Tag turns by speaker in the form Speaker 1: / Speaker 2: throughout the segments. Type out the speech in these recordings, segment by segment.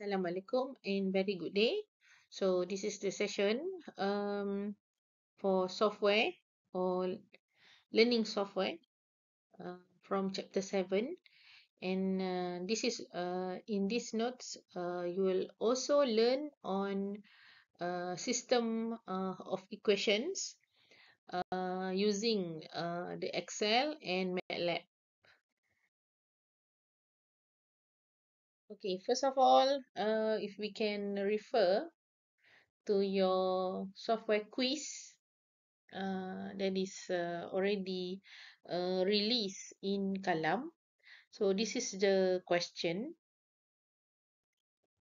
Speaker 1: Assalamualaikum and very good day. So this is the session um, for software or learning software uh, from chapter 7 and uh, this is uh, in these notes uh, you will also learn on uh, system uh, of equations uh, using uh, the Excel and MATLAB. Okay, first of all, uh, if we can refer to your software quiz uh, that is uh, already uh, released in Kalam. So this is the question.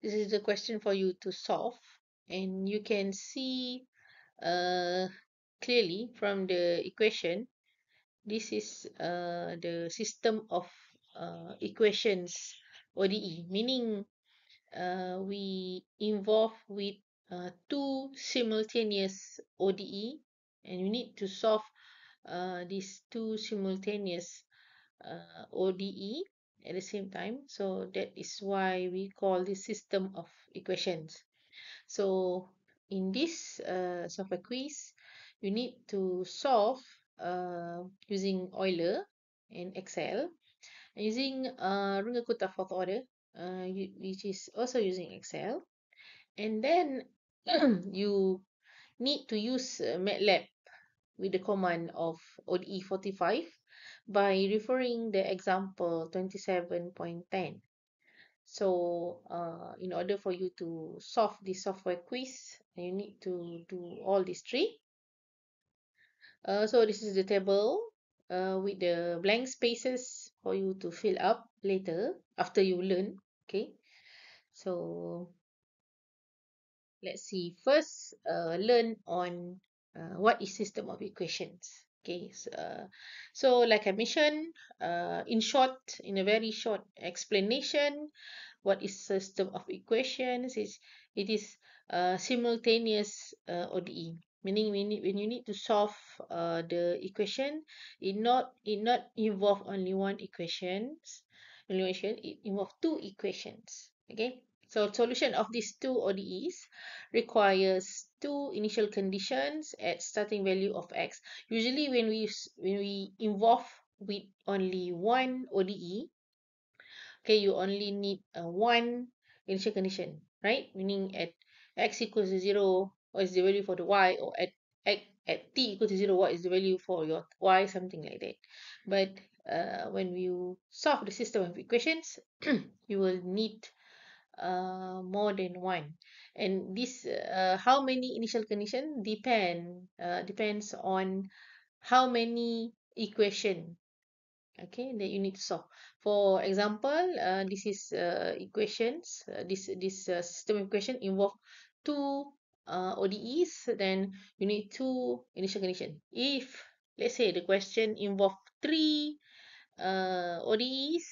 Speaker 1: This is the question for you to solve, and you can see uh, clearly from the equation. This is uh, the system of uh, equations ODE, meaning uh, we involve with uh, two simultaneous ODE and you need to solve uh, these two simultaneous uh, ODE at the same time. So that is why we call this system of equations. So in this uh, software quiz, you need to solve uh, using Euler and Excel using uh, Runge-Kutta fourth order, uh, which is also using Excel. And then you need to use uh, MATLAB with the command of ODE45 by referring the example 27.10. So uh, in order for you to solve this software quiz, you need to do all these three. Uh, so this is the table uh, with the blank spaces for you to fill up later after you learn. Okay, so let's see. First, uh, learn on uh, what is system of equations. Okay, so, uh, so like I mentioned, uh, in short, in a very short explanation, what is system of equations is it is uh, simultaneous uh, ODE meaning when you, when you need to solve uh, the equation it not it not involve only one equations equation it involve two equations okay? So solution of these two ODEs requires two initial conditions at starting value of x. Usually when we when we involve with only one ODE okay you only need uh, one initial condition right? Meaning at x equals to 0 what is the value for the y or at at, at t equal to 0 what is the value for your y something like that. But uh, when you solve the system of equations you will need uh, more than one. And this uh, how many initial condition depend uh, depends on how many equation okay that you need to solve. For example uh, this is uh, equations this this system equation involve two uh, ODEs, then you need two initial condition. If, let's say, the question involve three uh, ODEs,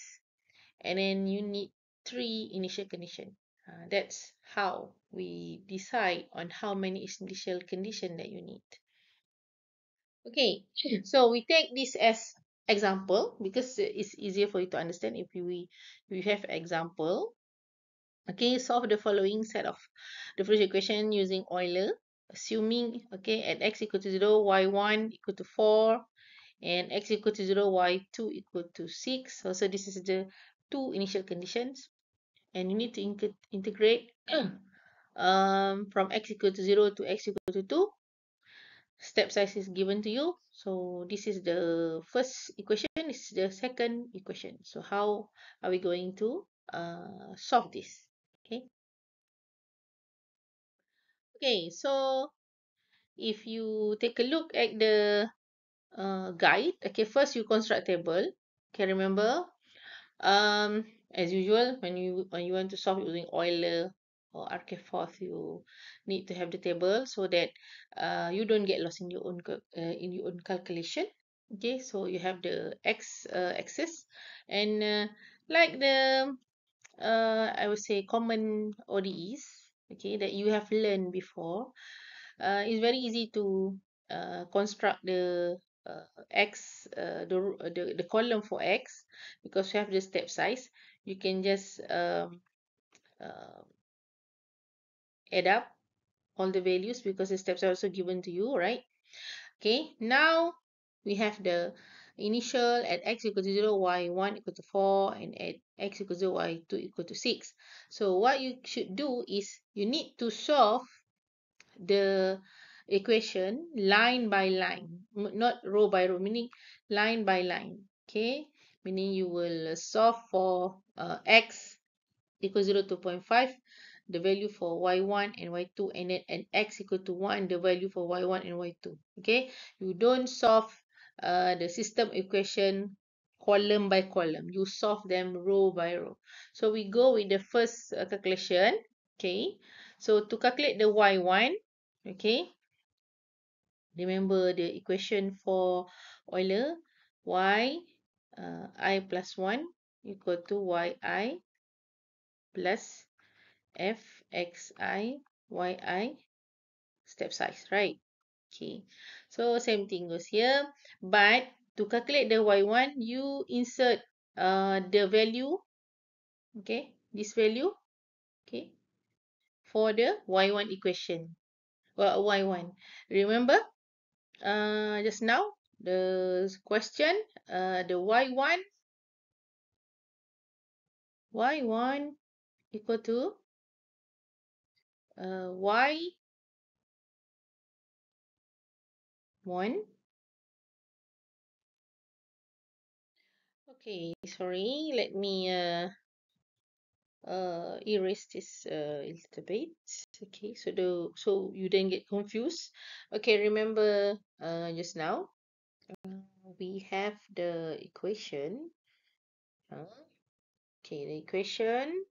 Speaker 1: and then you need three initial condition. Uh, that's how we decide on how many initial condition that you need. Okay, so we take this as example because it's easier for you to understand if we we have example. Okay, solve the following set of differential equation using Euler, assuming, okay, at x equal to 0, y1 equal to 4, and x equal to 0, y2 equal to 6. So, so this is the two initial conditions. And you need to in integrate um, from x equal to 0 to x equal to 2. Step size is given to you. So, this is the first equation. This is the second equation. So, how are we going to uh, solve this? Okay. Okay, so if you take a look at the uh, guide, okay, first you construct table. Okay, remember, um, as usual, when you when you want to solve using Euler or RK4, you need to have the table so that uh, you don't get lost in your own uh, in your own calculation. Okay, so you have the x uh, axis, and uh, like the uh, I would say common ODEs, okay, that you have learned before, uh, it's very easy to uh, construct the uh, x, uh, the, the the column for x because you have the step size. You can just um, uh, add up all the values because the steps are also given to you, right? Okay, now we have the initial at x equal to 0, y1 equal to 4, and at x equal to 0, y2 equal to 6. So what you should do is you need to solve the equation line by line, not row by row, meaning line by line. Okay, meaning you will solve for uh, x equals 0 to 0.5 the value for y1 and y2 and then at x equal to 1 the value for y1 and y2 okay you don't solve uh, the system equation column by column. You solve them row by row. So we go with the first uh, calculation. Okay. So to calculate the y1 okay remember the equation for Euler. Y uh, i plus 1 equal to yi plus fxi yi step size right okay. So same thing goes here. But to calculate the y1 you insert uh, the value okay this value okay for the y1 equation. Well y1 remember uh, just now the question uh, the y1 y1 equal to uh, y 1 okay sorry let me uh, uh, erase this uh, a little bit. Okay so the so you don't get confused. Okay remember uh, just now uh, we have the equation uh, okay the equation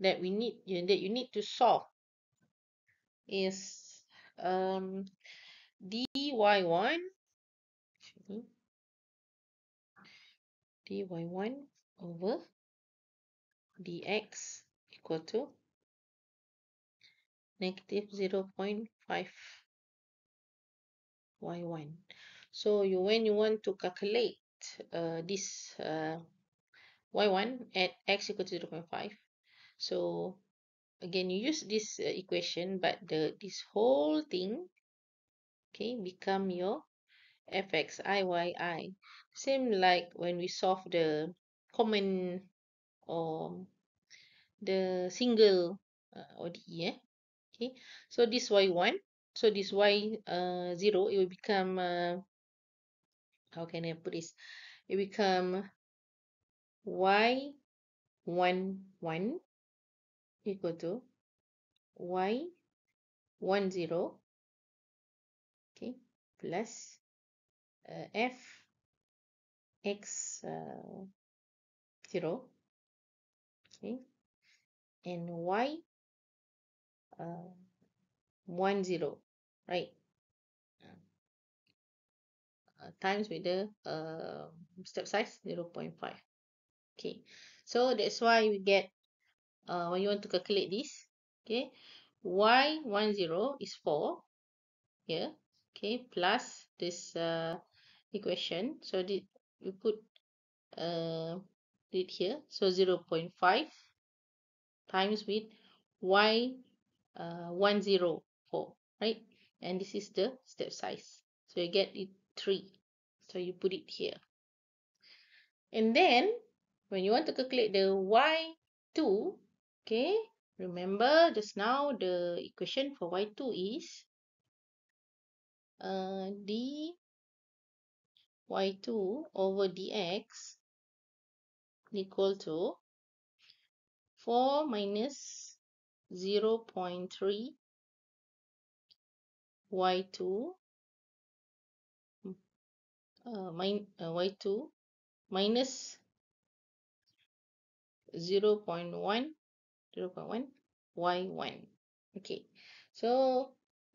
Speaker 1: that we need that you need to solve is um dy1 dy1 over dx equal to negative 0 0.5 y1 so you when you want to calculate uh, this uh, y1 at x equal to 0 0.5 so again you use this uh, equation but the this whole thing okay become your fx iyy same like when we solve the common or the single uh, ODE eh? okay so this y1 so this y uh, 0 it will become uh, how can I put this it become y 1 1 equal to y 1 0 okay plus uh, f x uh, 0 okay. And y uh, 1 0 right? Uh, times with the uh, step size 0 0.5 okay. So that's why we get uh, when you want to calculate this okay y 1 0 is 4 here okay plus this uh, equation. So the, we put uh, it here. So 0 0.5 times with y uh, 104 right? And this is the step size. So you get it 3 so you put it here. And then when you want to calculate the y2 okay remember just now the equation for y2 is uh, d y2 over dx equal to 4 minus 0 0.3 y2 uh, min, uh, y2 minus 0 0.1 0 0.1 y1 okay. So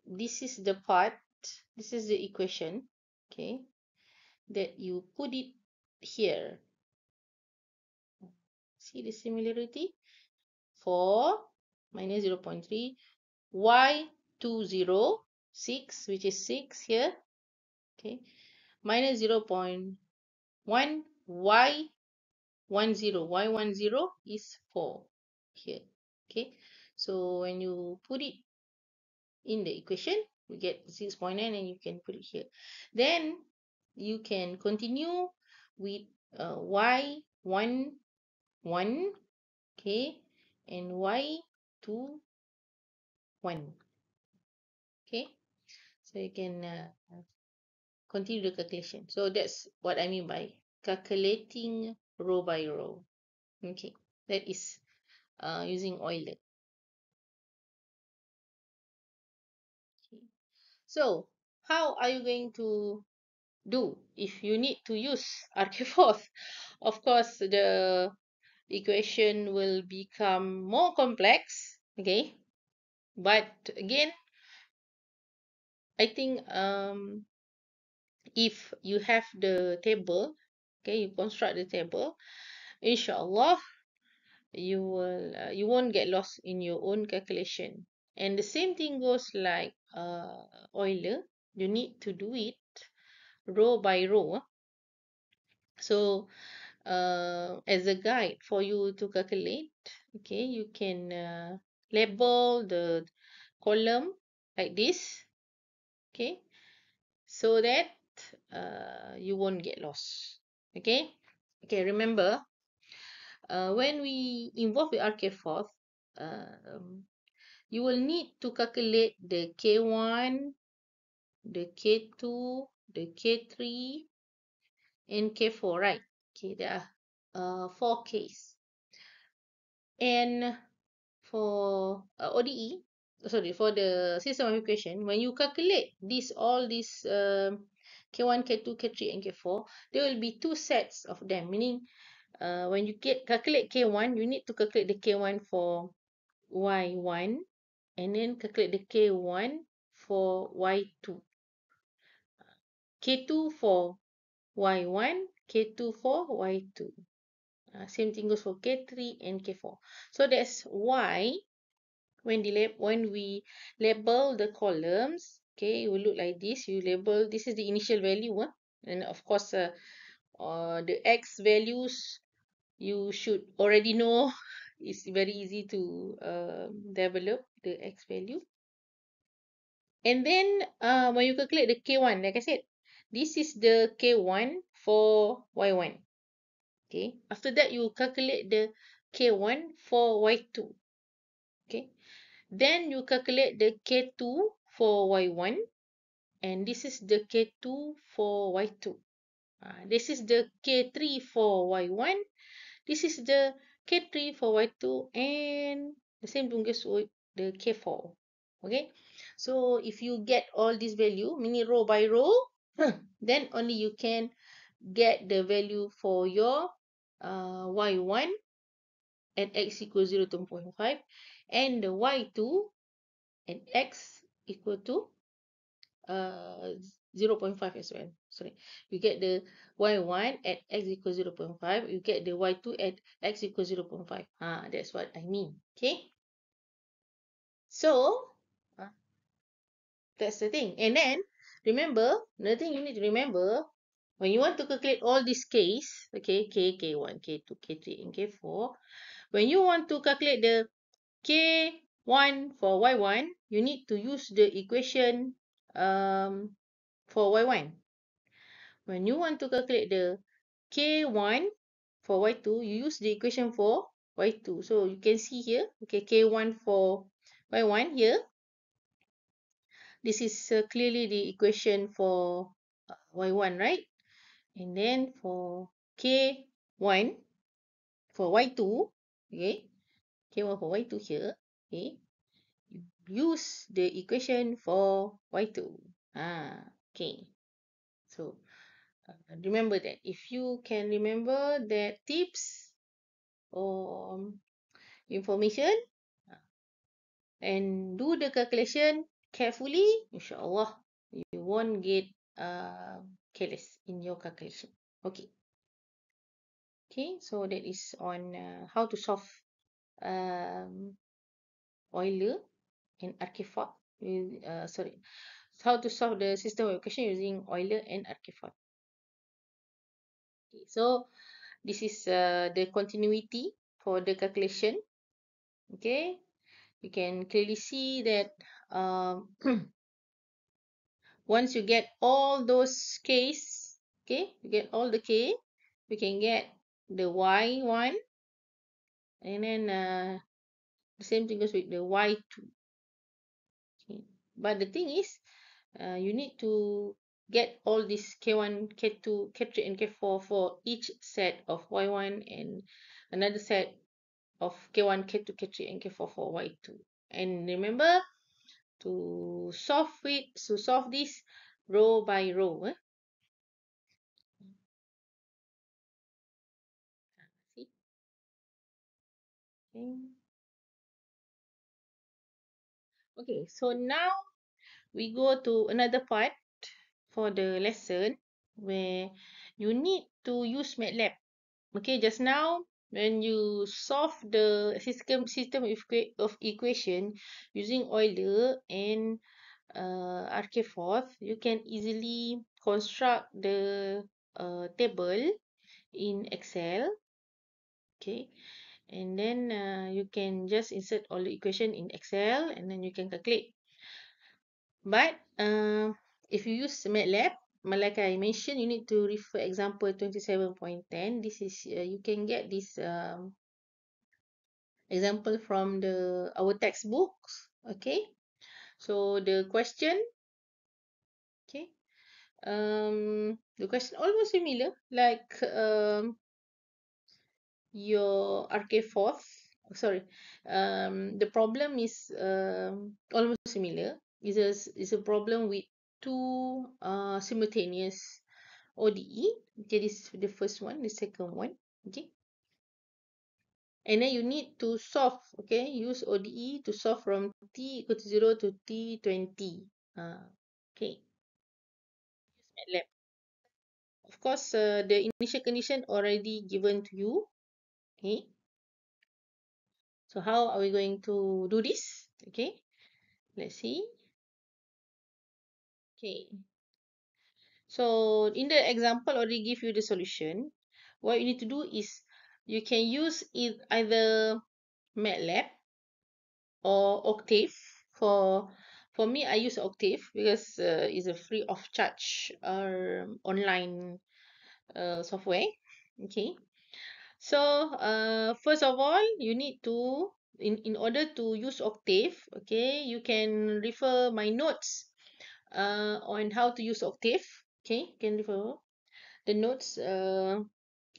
Speaker 1: this is the part this is the equation okay that you put it here. See the similarity? 4 minus 0 0.3 y20 6 which is 6 here okay minus 0 0.1 y10 y10 is 4 here Okay, so when you put it in the equation, you get 6.9 and you can put it here. Then you can continue with uh, y1, 1, okay, and y2, 1. Okay, so you can uh, continue the calculation. So that's what I mean by calculating row by row. Okay, that is uh, using Euler. So how are you going to do if you need to use RK4? Of course, the equation will become more complex. Okay, but again, I think um, if you have the table, okay, you construct the table, inshallah, you will uh, you won't get lost in your own calculation. And the same thing goes like uh, Euler. You need to do it row by row. So uh, as a guide for you to calculate, okay, you can uh, label the column like this, okay, so that uh, you won't get lost, okay. Okay, remember, uh, when we involve the RK4, um, you will need to calculate the K1, the K2, the K3, and K4, right? Okay, there are uh, four Ks. And for uh, ODE, sorry, for the system of equation, when you calculate this, all these um, K1, K2, K3, and K4, there will be two sets of them, meaning uh, when you get calculate K1, you need to calculate the K1 for Y1 and then calculate the K1 for Y2. K2 for Y1, K2 for Y2. Uh, same thing goes for K3 and K4. So that's why when the when we label the columns, okay, it will look like this. You label this is the initial value, huh? and of course, uh, uh, the x values you should already know. It's very easy to uh, develop the x value. And then uh, when you calculate the K1, like I said, this is the K1 for Y1. Okay. After that, you calculate the K1 for Y2. Okay. Then you calculate the K2 for Y1. And this is the K2 for Y2. Uh, this is the K3 for Y1. This is the K3 for Y2. And the same the K4. Okay. So if you get all this value, meaning row by row, then only you can get the value for your uh, y1 at x equals 0 to 0.5 and the y2 at x equal to uh, 0.5 as well. Sorry, you get the y1 at x equals 0.5, you get the y2 at x equals 0.5. Ah, that's what I mean. Okay. So, that's the thing. And then, remember, another thing you need to remember, when you want to calculate all these Ks, okay, K, K1, K2, K3, and K4, when you want to calculate the K1 for Y1, you need to use the equation um, for Y1. When you want to calculate the K1 for Y2, you use the equation for Y2. So you can see here, okay, K1 for Y1 here. This is uh, clearly the equation for uh, Y1, right? And then for K1 for Y2, okay, K1 for Y2 here, okay, use the equation for Y2. Ah, okay. So, uh, remember that. If you can remember that tips or information uh, and do the calculation carefully, inshallah, you won't get uh, careless in your calculation. Okay. Okay, so that is on uh, how to solve um, Euler and. With, uh, sorry, how to solve the system of equation using Euler and Archifact. Okay, so this is uh, the continuity for the calculation. okay you can clearly see that um, once you get all those k's okay you get all the k we can get the y one and then uh, the same thing goes with the y2 okay. but the thing is uh, you need to get all these k1 k2 k3 and k4 for each set of y1 and another set of k1 k2 k3 and k4 for y2 and remember to solve it to solve this row by row eh? okay so now we go to another part for the lesson where you need to use MATLAB. Okay, just now when you solve the system system of, equa- of equation using Euler and uh, Archimedes, you can easily construct the uh, table in Excel. Okay, and then uh, you can just insert all the equation in Excel and then you can calculate. But uh, if you use MATLAB, like I mentioned, you need to refer example 27.10. This is uh, you can get this um, example from the our textbooks. Okay, so the question, okay, um, the question almost similar like um, your RK4th. Sorry, um, the problem is um, almost similar. It's a, it's a problem with two uh, simultaneous ODE. Okay, this is the first one, the second one. Okay. And then you need to solve, okay, use ODE to solve from t equal to 0 to t20. Uh, okay. Use MATLAB. Of course, uh, the initial condition already given to you. Okay. So how are we going to do this? Okay. Let's see. Okay. So in the example already give you the solution. What you need to do is you can use it either MATLAB or Octave. For for me, I use Octave because uh, it's a free of charge uh, online uh, software. Okay. So uh, first of all, you need to in in order to use Octave, okay, you can refer my notes uh, on how to use Octave. Okay, you can refer the notes. Uh,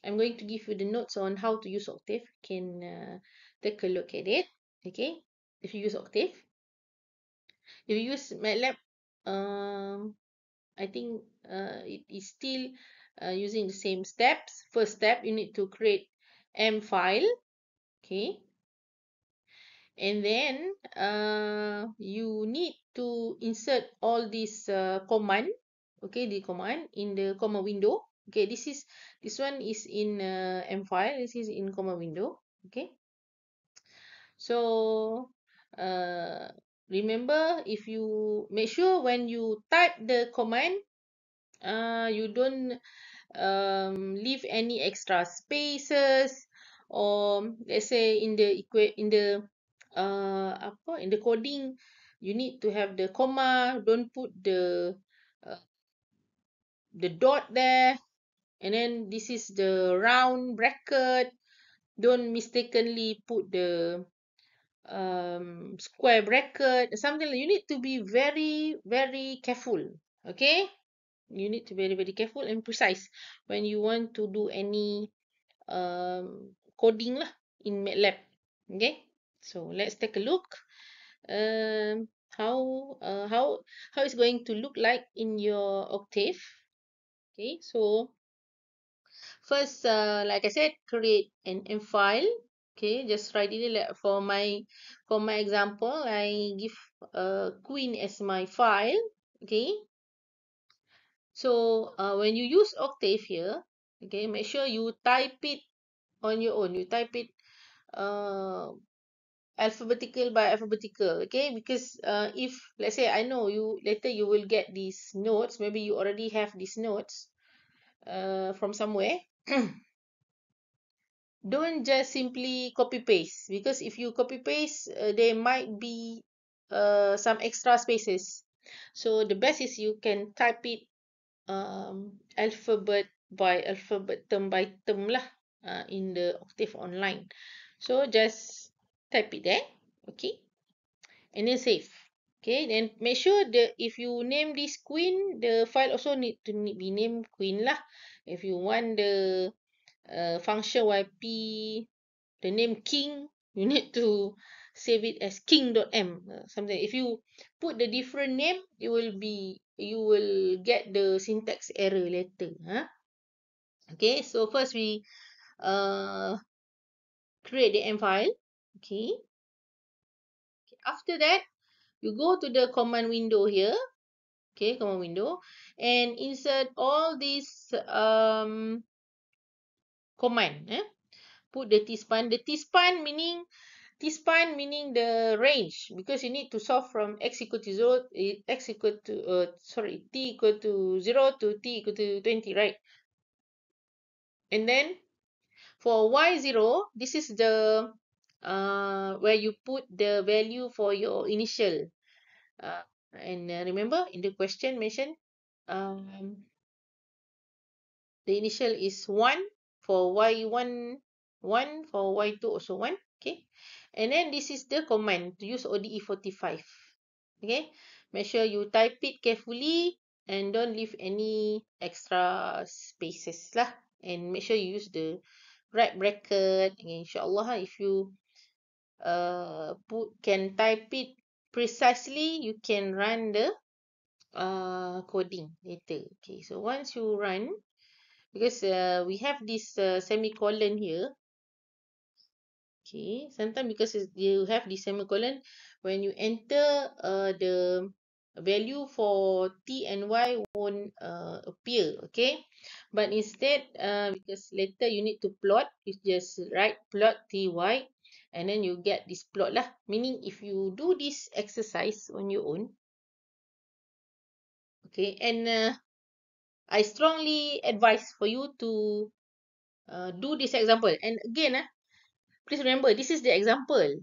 Speaker 1: I'm going to give you the notes on how to use Octave. You can uh, take a look at it. Okay, if you use Octave. If you use MATLAB, um, I think uh, it is still uh, using the same steps. First step, you need to create M file. Okay. And then uh, you need to insert all this uh, command. Okay, the command in the comma window. Okay, this is this one is in uh, M file. This is in comma window. Okay. So uh, remember if you make sure when you type the command, uh, you don't um, leave any extra spaces or let's say in the in the uh, apa in the coding you need to have the comma don't put the uh, the dot there and then this is the round bracket. Don't mistakenly put the um, square bracket something like you need to be very very careful okay? You need to be very very careful and precise when you want to do any um, coding lah in MATLAB okay so let's take a look um, how uh, how how it's going to look like in your octave. Okay so first uh, like i said create an m file. Okay just write it for my for my example i give uh, queen as my file. Okay so uh, when you use octave here okay make sure you type it on your own. You type it uh, alphabetical by alphabetical okay? Because uh, if let's say i know you later you will get these notes maybe you already have these notes uh, from somewhere. Don't just simply copy paste because if you copy paste uh, there might be uh, some extra spaces. So the best is you can type it um, alphabet by alphabet term by term lah uh, in the octave online. So just type it there okay. And then save. Okay then make sure the if you name this queen the file also need to be named queen lah. If you want the uh, function yp the name king you need to save it as king.m uh, something. If you put the different name it will be you will get the syntax error later huh? okay so first we uh, create the m file okay. After that you go to the command window here. Okay command window. And insert all these um command eh? put the tspan. The tspan meaning tspan meaning the range. Because you need to solve from x equal to 0 x equal to uh, sorry t equal to 0 to t equal to 20 right? And then for y0 this is the uh, where you put the value for your initial. Uh, and uh, remember in the question mentioned um, the initial is 1 for y1 1 for y2 also 1 okay? And then this is the command to use ODE 45 okay? Make sure you type it carefully and don't leave any extra spaces lah. And make sure you use the right bracket and inshallah if you uh put can type it precisely you can run the uh coding later. Okay so once you run because uh, we have this uh, semicolon here. Okay sometimes because you have this semicolon when you enter uh, the value for t and y won't uh, appear okay? But instead uh, because later you need to plot you just write plot ty and then you get this plot lah meaning if you do this exercise on your own okay and uh, I strongly advise for you to uh, do this example. And again, uh, please remember, this is the example.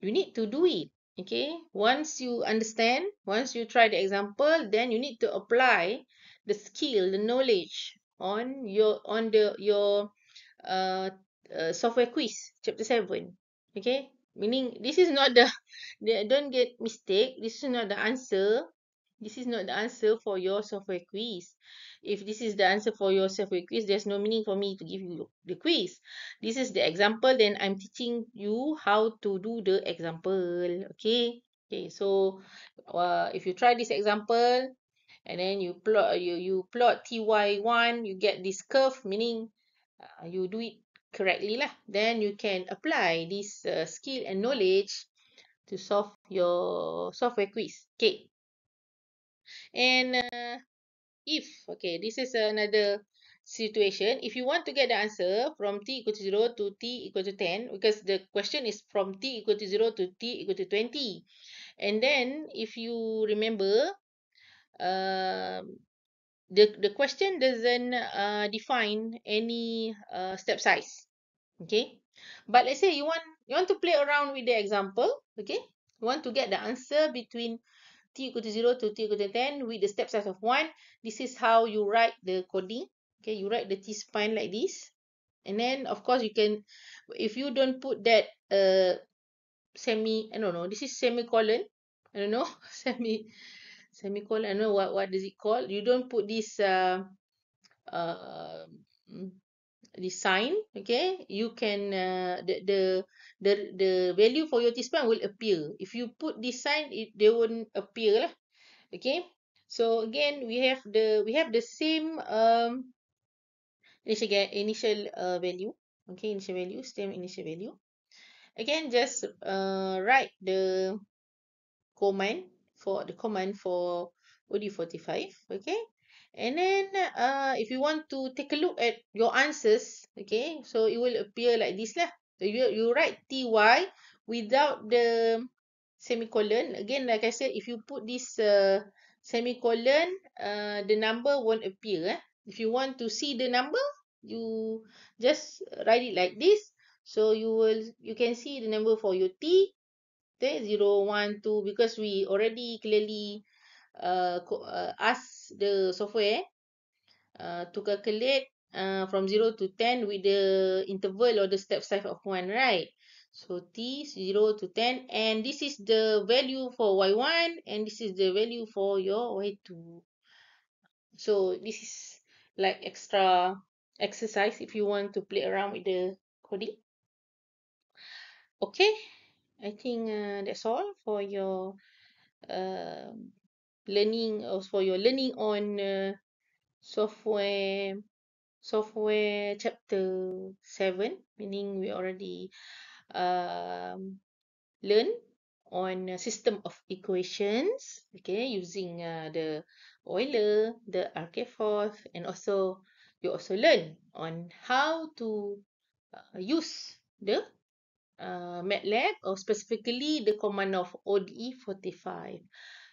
Speaker 1: You need to do it. Okay. Once you understand, once you try the example, then you need to apply the skill, the knowledge on your on the your uh, uh software quiz chapter 7 okay meaning this is not the, don't get mistake this is not the answer this is not the answer for your software quiz if this is the answer for your software quiz, there's no meaning for me to give you the quiz. This is the example, then I'm teaching you how to do the example. Okay. Okay. So, uh, if you try this example, and then you plot you you plot ty1, you get this curve, meaning uh, you do it correctly lah. Then you can apply this uh, skill and knowledge to solve your software quiz. Okay. And uh, if okay this is another situation if you want to get the answer from t equal to 0 to t equal to 10 because the question is from t equal to 0 to t equal to 20 and then if you remember um, the the question doesn't uh, define any uh, step size okay but let's say you want you want to play around with the example okay you want to get the answer between t equal to 0 to t equal to 10 with the step size of 1. This is how you write the coding. Okay, you write the t-spine like this. And then, of course, you can, if you don't put that uh, semi, I don't know, this is semicolon. I don't know, semi, semicolon, I don't know what, what does it call. You don't put this uh, uh, the sign okay? You can uh, the the the the value for your t-spine will appear. If you put this sign it they won't appear lah okay? So again we have the we have the same um initial initial uh, value okay? Initial value same initial value. Again just uh write the command for the command for OD45 okay And then, uh, if you want to take a look at your answers, okay, so it will appear like this lah. So you, you write TY without the semicolon. Again, like I said, if you put this uh, semicolon, uh, the number won't appear. Eh? If you want to see the number, you just write it like this so you will you can see the number for your t okay zero one two because we already clearly uh, uh ask the software uh, to calculate uh, from 0 to 10 with the interval or the step size of 1 right? So t 0 to 10 and this is the value for y1 and this is the value for your y2 so this is like extra exercise if you want to play around with the coding. Okay i think uh, that's all for your uh, learning or for your learning on uh, software software chapter 7 meaning we already um, learn on a system of equations okay using uh, the Euler the Archimedes and also you also learn on how to uh, use the uh, MATLAB or specifically the command of ODE 45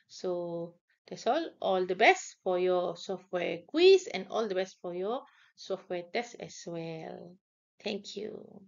Speaker 1: so that's all. All the best for your software quiz and all the best for your software test as well. Thank you